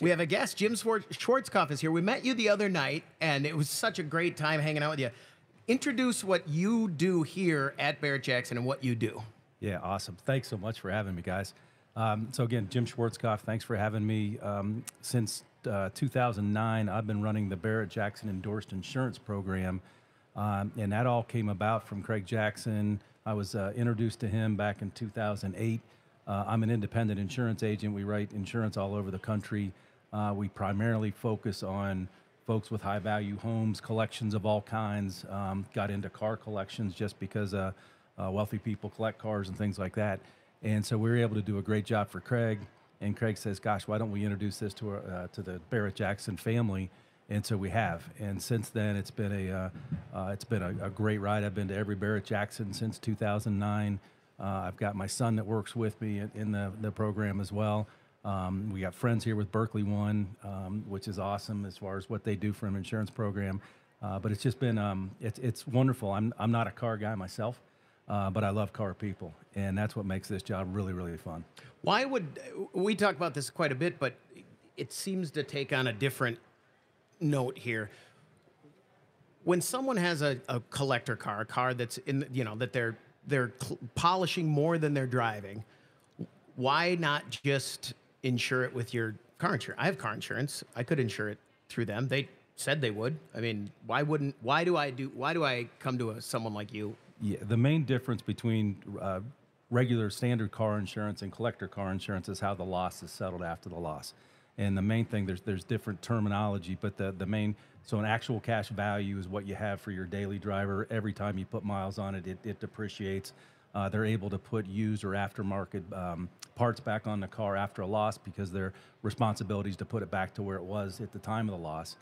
We have a guest. Jim Schwarzkopf is here. We met you the other night, and it was such a great time hanging out with you. Introduce what you do here at Barrett Jackson and what you do. Yeah, awesome. Thanks so much for having me, guys. Um, so again, Jim Schwarzkopf, thanks for having me. Um, since uh, 2009, I've been running the Barrett Jackson endorsed insurance program, um, and that all came about from Craig Jackson. I was uh, introduced to him back in 2008. Uh, I'm an independent insurance agent. We write insurance all over the country. Uh, we primarily focus on folks with high value homes, collections of all kinds. Um, got into car collections just because uh, uh, wealthy people collect cars and things like that. And so we were able to do a great job for Craig. And Craig says, "Gosh, why don't we introduce this to our, uh, to the Barrett Jackson family?" And so we have. And since then, it's been a uh, uh, it's been a, a, great ride. I've been to every Barrett Jackson since 2009. Uh, I've got my son that works with me in, in the the program as well. Um, we got friends here with Berkley One, um, which is awesome as far as what they do for an insurance program. Uh, but it's just been um, it's it's wonderful. I'm I'm not a car guy myself. Uh, but I love car people, and that's what makes this job really, really fun. Why would we talk about this quite a bit, but it seems to take on a different note here. When someone has a, a collector car, a car that's in, you know, that they're they're polishing more than they're driving, why not just insure it with your car insurance? I have car insurance. I could insure it through them. They said they would. I mean, why wouldn't? Why do I do? Why do I come to a, someone like you yeah, the main difference between uh, regular standard car insurance and collector car insurance is how the loss is settled after the loss. And the main thing, there's there's different terminology, but the, the main, so an actual cash value is what you have for your daily driver. Every time you put miles on it, it, it depreciates. Uh, they're able to put used or aftermarket um, parts back on the car after a loss because their responsibility is to put it back to where it was at the time of the loss.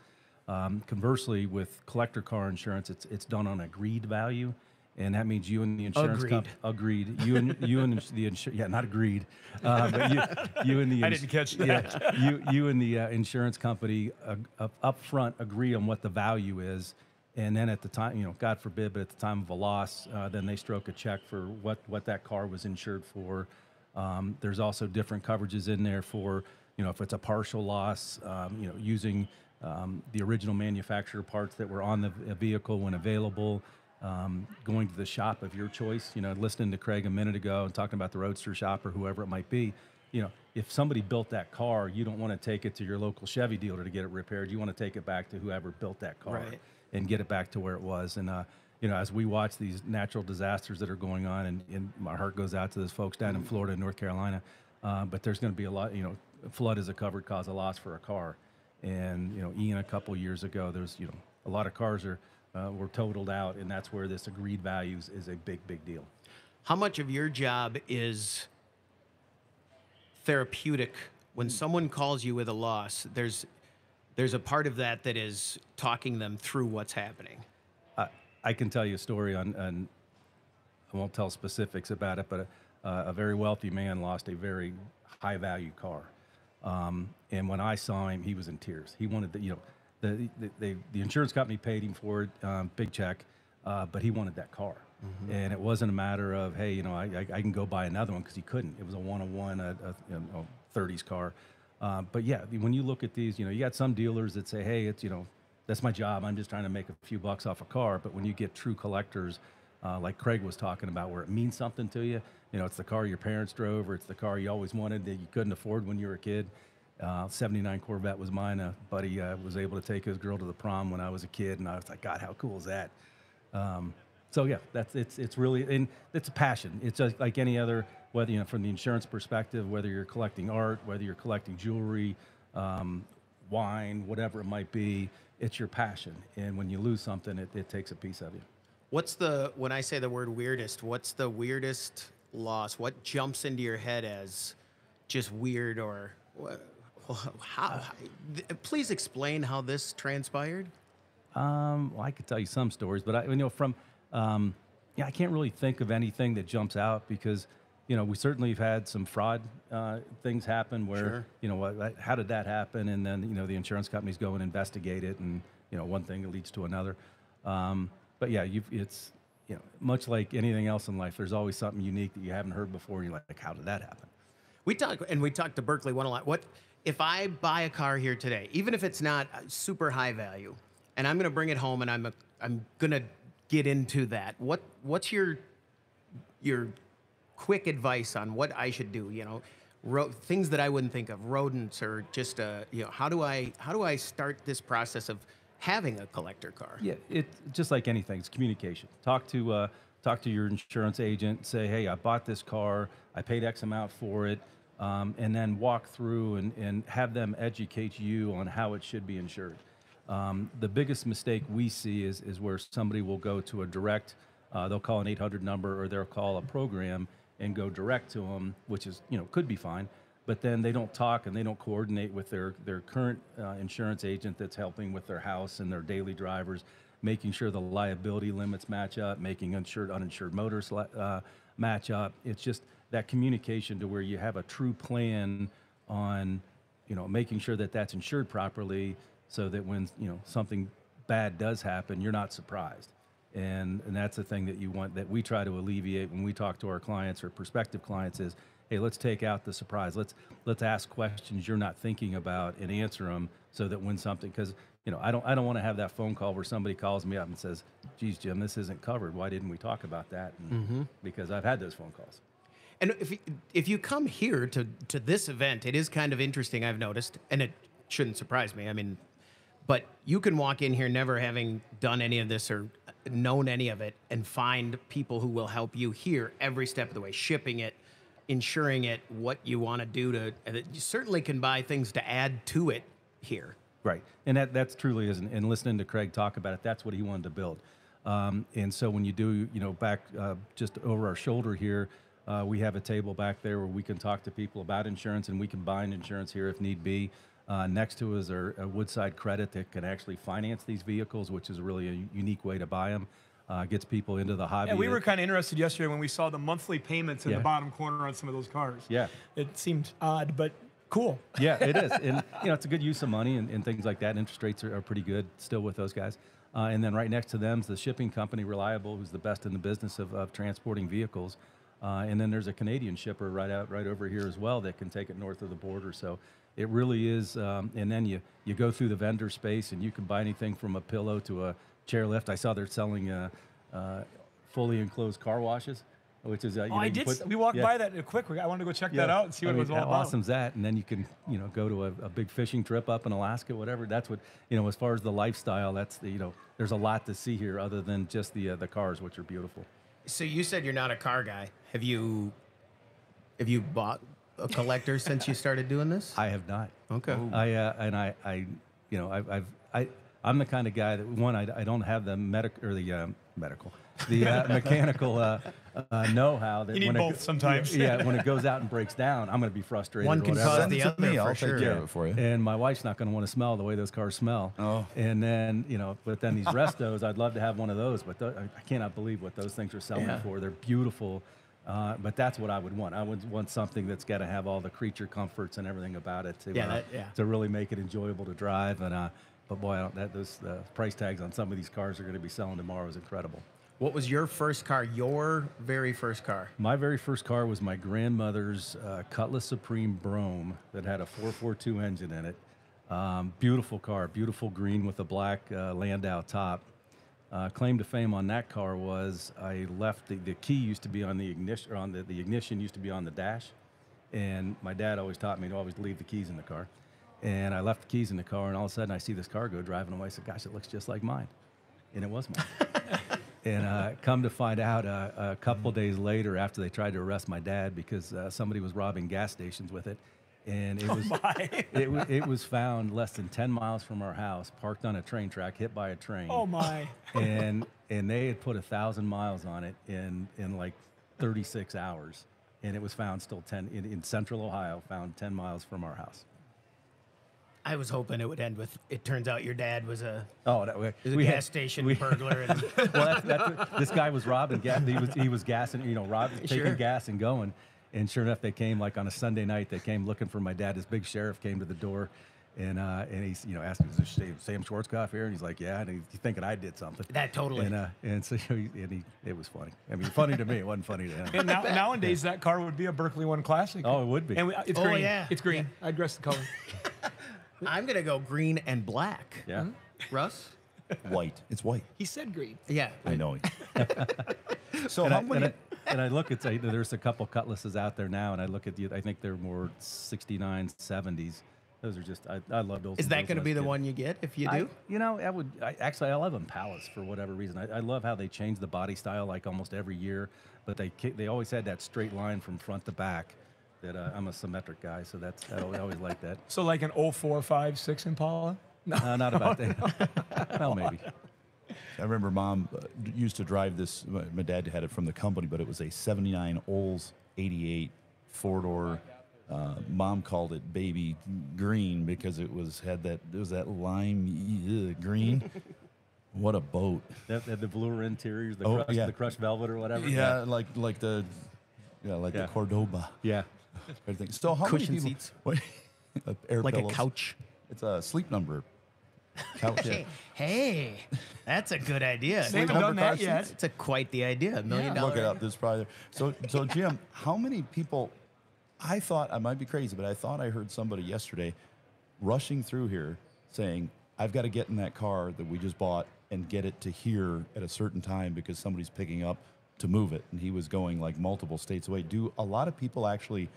Um, conversely, with collector car insurance, it's it's done on agreed value and that means you and the insurance company agreed. You and you and the insurance, yeah, not agreed, uh, but you, you and the I didn't catch that. Yeah, you you and the uh, insurance company uh, up front agree on what the value is, and then at the time, you know, God forbid, but at the time of a loss, uh, then they stroke a check for what what that car was insured for. Um, there's also different coverages in there for you know if it's a partial loss, um, you know, using um, the original manufacturer parts that were on the vehicle when available um, going to the shop of your choice. You know, listening to Craig a minute ago and talking about the Roadster shop or whoever it might be. You know, if somebody built that car, you don't want to take it to your local Chevy dealer to get it repaired. You want to take it back to whoever built that car right. and get it back to where it was. And uh, you know, as we watch these natural disasters that are going on, and, and my heart goes out to those folks down in Florida and North Carolina. Uh, but there's going to be a lot. You know, flood is a covered cause of loss for a car. And you know, Ian, a couple years ago, there's you know a lot of cars are uh, were totaled out, and that's where this agreed values is a big, big deal. How much of your job is therapeutic? When someone calls you with a loss, there's there's a part of that that is talking them through what's happening. Uh, I can tell you a story on, on, I won't tell specifics about it, but a, a very wealthy man lost a very high value car. Um, and when I saw him, he was in tears. He wanted the, you know, the, the, the insurance company paid him for it, um, big check, uh, but he wanted that car. Mm-hmm. And it wasn't a matter of, hey, you know, I, I, I can go buy another one because he couldn't. It was a one on one, a, a you know, 30s car. Uh, but yeah, when you look at these, you know, you got some dealers that say, hey, it's, you know, that's my job. I'm just trying to make a few bucks off a car. But when you get true collectors, uh, like Craig was talking about, where it means something to you, you know, it's the car your parents drove or it's the car you always wanted that you couldn't afford when you were a kid. Uh, 79 Corvette was mine. A buddy uh, was able to take his girl to the prom when I was a kid, and I was like, God, how cool is that? Um, so yeah, that's it's it's really and it's a passion. It's just like any other, whether you know from the insurance perspective, whether you're collecting art, whether you're collecting jewelry, um, wine, whatever it might be, it's your passion. And when you lose something, it, it takes a piece of you. What's the when I say the word weirdest? What's the weirdest loss? What jumps into your head as just weird or? What? How, please explain how this transpired. Um, well, I could tell you some stories, but I, you know, from um, yeah, I can't really think of anything that jumps out because you know we certainly have had some fraud uh, things happen where sure. you know what, how did that happen, and then you know the insurance companies go and investigate it, and you know one thing leads to another. Um, but yeah, it's you know much like anything else in life, there's always something unique that you haven't heard before. And you're like, how did that happen? We talked and we talked to Berkley one a lot. What if I buy a car here today, even if it's not super high value, and I'm going to bring it home and I'm a, I'm going to get into that. What what's your your quick advice on what I should do? You know, ro- things that I wouldn't think of, rodents or just uh, you know, how do I how do I start this process of having a collector car? Yeah, it just like anything, it's communication. Talk to uh, talk to your insurance agent. Say, hey, I bought this car. I paid X amount for it. Um, and then walk through and, and have them educate you on how it should be insured. Um, the biggest mistake we see is, is where somebody will go to a direct, uh, they'll call an 800 number or they'll call a program and go direct to them, which is, you know, could be fine. But then they don't talk and they don't coordinate with their, their current uh, insurance agent that's helping with their house and their daily drivers, making sure the liability limits match up, making insured, uninsured motors uh, match up. It's just, that communication to where you have a true plan on, you know, making sure that that's insured properly, so that when you know something bad does happen, you're not surprised. And and that's the thing that you want that we try to alleviate when we talk to our clients or prospective clients is, hey, let's take out the surprise. Let's let's ask questions you're not thinking about and answer them so that when something because you know I don't I don't want to have that phone call where somebody calls me up and says, "Geez, Jim, this isn't covered. Why didn't we talk about that?" Mm-hmm. Because I've had those phone calls. And if if you come here to to this event, it is kind of interesting. I've noticed, and it shouldn't surprise me. I mean, but you can walk in here never having done any of this or known any of it, and find people who will help you here every step of the way, shipping it, insuring it, what you want to do to. You certainly can buy things to add to it here. Right, and that that's truly is. And listening to Craig talk about it, that's what he wanted to build. Um, and so when you do, you know, back uh, just over our shoulder here uh, we have a table back there where we can talk to people about insurance and we can bind insurance here if need be. Uh, next to us are a Woodside Credit that can actually finance these vehicles, which is really a unique way to buy them. Uh, gets people into the hobby. Yeah, we were kind of interested yesterday when we saw the monthly payments in yeah. the bottom corner on some of those cars. Yeah, it seemed odd, but cool. yeah, it is, and you know it's a good use of money and, and things like that. Interest rates are, are pretty good still with those guys. Uh, and then right next to them is the shipping company, Reliable, who's the best in the business of, of transporting vehicles. Uh, and then there's a Canadian shipper right out right over here as well that can take it north of the border. So it really is. Um, and then you you go through the vendor space and you can buy anything from a pillow to a chairlift. I saw they're selling uh, uh, fully enclosed car washes. Which is, uh, oh, know, I did. Put, we walked yeah. by that quick. I wanted to go check yeah. that out and see what I mean, it was all how about. awesome's that? And then you can, you know, go to a, a, big fishing trip up in Alaska, whatever. That's what, you know, as far as the lifestyle, that's the, you know, there's a lot to see here other than just the uh, the cars, which are beautiful. So you said you're not a car guy. Have you have you bought a collector since you started doing this? I have not. Okay. I uh, and I, I, you know, I've, I've I, I'm the kind of guy that one, I, I don't have the medical or the uh, medical, the uh, mechanical uh, uh, know-how. That you need when both it, sometimes. Yeah, when it goes out and breaks down, I'm going to be frustrated. One can cause the other. Me, I'll sure. take care of it for you. And my wife's not going to want to smell the way those cars smell. Oh. And then you know, but then these restos, I'd love to have one of those, but th- I cannot believe what those things are selling yeah. for. They're beautiful. Uh, but that's what I would want. I would want something that's got to have all the creature comforts and everything about it to, yeah, uh, that, yeah. to really make it enjoyable to drive. And uh, but boy, that those uh, price tags on some of these cars are going to be selling tomorrow is incredible. What was your first car? Your very first car? My very first car was my grandmother's uh, Cutlass Supreme Brougham that had a 442 engine in it. Um, beautiful car, beautiful green with a black uh, Landau top. Uh, claim to fame on that car was I left the, the key used to be on the ignition, or on the, the ignition used to be on the dash, and my dad always taught me to always leave the keys in the car. And I left the keys in the car, and all of a sudden I see this car go driving away. I said, "Gosh, it looks just like mine," and it was mine. and uh, come to find out, uh, a couple days later, after they tried to arrest my dad because uh, somebody was robbing gas stations with it, and it oh was it, it, was found less than 10 miles from our house parked on a train track hit by a train oh my and and they had put a thousand miles on it in in like 36 hours and it was found still 10 in, in central ohio found 10 miles from our house I was hoping it would end with. It turns out your dad was a oh that way was a gas had, station we, burglar. And well, that's, that's, this guy was robbing gas. He was he was gassing, you know, robbing, sure. taking gas and going. And sure enough, they came like on a Sunday night. They came looking for my dad. This big sheriff came to the door, And, uh, and he's, you know, asking, is this Sam- Sam Schwarzkopf here? And he's like, yeah. And he's thinking I did something. That totally. And, uh, and so he, and he, it was funny. I mean, funny to me. It wasn't funny to him. And now, nowadays, that car would be a Berkley One Classic. Oh, it would be. And we, it's Oh, green. yeah. It's green. I'd dress the color. I'm gonna go green and black. Yeah. Russ. White. It's white. he said green. Yeah. I know. so and, how I, many? and, I, and I look at, say, there's a couple cutlasses out there now, and I look at the, I think they're more 69, 70s. Those are just, I, I love those. Is that gonna be the one you get if you do? I, you know, I would I, actually I love Impalas for whatever reason. I, I love how they change the body style like almost every year, but they they always had that straight line from front to back. That uh, I'm a symmetric guy, so that's I always, always like that. So like an 04, 5, 6 Impala. Uh, not about that. well, maybe. I remember mom uh, used to drive this. My my dad had it from the company, but it was a '79 Olds '88 four door. Uh, mom called it baby green because it was had that it was that lime uh, green. what a boat! That, that the velour interiors, the, Oh, crushed, yeah. the crushed velvet or whatever. Yeah, like like the yeah like Yeah. the Cordoba. yeah. Everything. So how Cushion many people? seats. What, uh, air Like a couch. It's a sleep number. Couch. Hey, hey, that's a good idea. They haven't done that yet. It's a quite the idea. A million Yeah. dollar. Look it up. This is probably so. So Jim, how many people? I thought I might be crazy, but I thought I heard somebody yesterday rushing through here saying, "I've got to get in that car that we just bought and get it to here at a certain time because somebody's picking up to move it." And he was going like multiple states away. Do a lot of people actually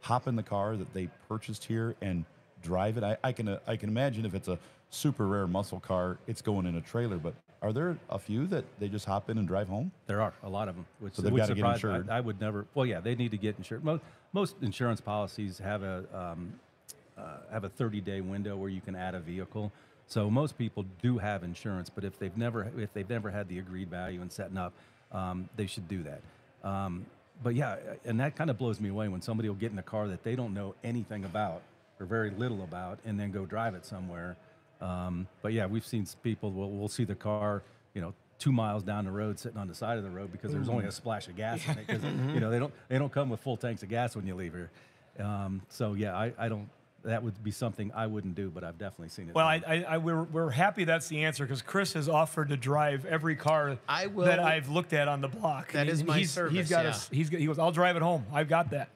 hop in the car that they purchased here and drive it? I, I can uh, I can imagine if it's a super rare muscle car, it's going in a trailer. But are there a few that they just hop in and drive home? There are a lot of them. Which, So they've gotta get insured. I, I would never. Well, yeah, they need to get insured. Most most insurance policies have a um, uh, have a 30 day window where you can add a vehicle. So most people do have insurance, but if they've never if they've never had the agreed value and setting up, um, they should do that. Um, but yeah, and that kind of blows me away when somebody will get in a car that they don't know anything about or very little about, and then go drive it somewhere. Um, but yeah, we've seen people. We'll, we'll see the car, you know, two miles down the road, sitting on the side of the road because there's only a splash of gas in it. Because you know they don't they don't come with full tanks of gas when you leave here. Um, so yeah, I, I don't. That would be something I wouldn't do, but I've definitely seen it. Well. I, I, I we're, we're happy that's the answer because Chris has offered to drive every car I will- that I've looked at on the block. That And is my he's, service, He's got yeah. us. He's he goes. I'll drive it home. I've got that.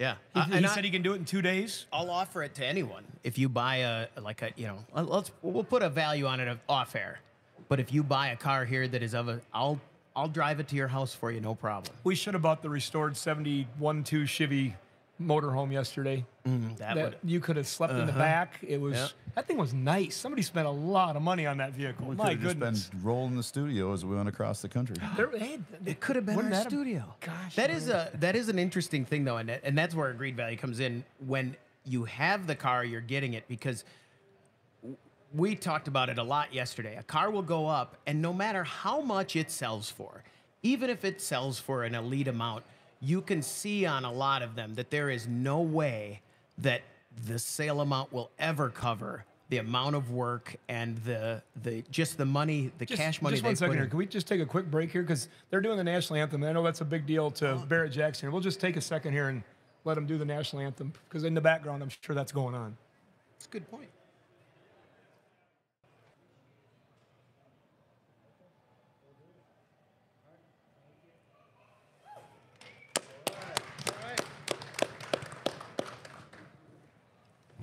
Yeah. He, Uh, he said I, he can do it in two days. I'll offer it to anyone if you buy a like a you know uh, let's we'll put a value on it off air, but if you buy a car here that is of a I'll I'll drive it to your house for you no problem. We should have bought the restored 71 2 Chevy motorhome yesterday. Mm, That, that would you could have slept in the back. It was Yep. that thing was nice. Somebody spent a lot of money on that vehicle. We My could have goodness. just been rolling the studio as we went across the country. There- hey, It could have been wouldn't our that have- studio. Gosh, that is a that is an interesting thing though, and and that's where agreed value comes in when you have the car, you're getting it because we talked about it a lot yesterday. A car will go up, and no matter how much it sells for, even if it sells for an elite amount, you can see on a lot of them that there is no way that the sale amount will ever cover the amount of work and the the just the money, the Just, cash money just one second here. Can we just take a quick break here? Because they're doing the national anthem. and I know that's a big deal to Oh. Barrett Jackson. We'll just take a second here and let them do the national anthem. Because in the background, I'm sure that's going on. It's a good point.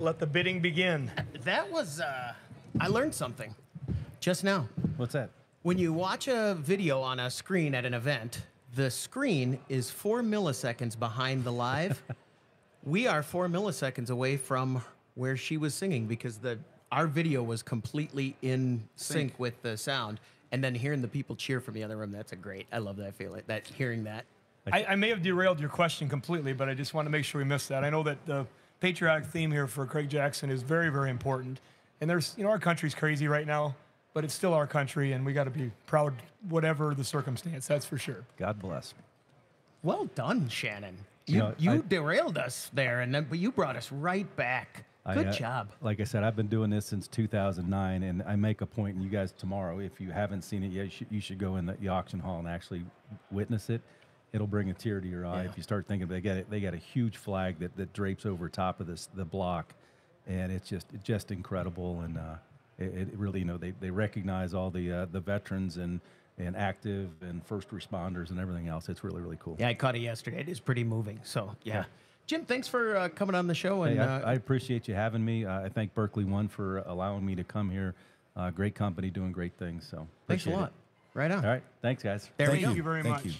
Let the bidding begin. That was, uh, I learned something just now. What's that? When you watch a video on a screen at an event, the screen is four milliseconds behind the live. we are four milliseconds away from where she was singing because the our video was completely in sync, with the sound. And then hearing the people cheer from the other room, that's a great. I love that feeling. That hearing that. I, I may have derailed your question completely, but I just want to make sure we missed that. I know that the patriotic theme here for Craig Jackson is very, very important. And there's, you know, our country's crazy right now, but it's still our country, and we got to be proud, whatever the circumstance. That's for sure. God bless. Well done, Shannon. You You know, you I- derailed us there, and then but you brought us right back. I, Good uh, job. Like I said, I've been doing this since 2009, and I make a point, and you guys tomorrow, if you haven't seen it yet, you should, you should go in the, the auction hall and actually witness it. It'll bring a tear to your eye Yeah. if you start thinking they got it. They got a huge flag that, that drapes over top of this the block, and it's just it's just incredible. And uh, it, it really, you know, they, they recognize all the uh, the veterans and and active and first responders and everything else. It's really really cool. Yeah, I caught it yesterday. It is pretty moving. So yeah, Jim, thanks for uh, coming on the show. And Hey, uh, I, I appreciate you having me. Uh, I thank Berkley One for allowing me to come here. Uh, great company, doing great things. So thanks a appreciate it. lot. Right on. All right, thanks, guys. There we Thank go. Thank you very Thank much. you.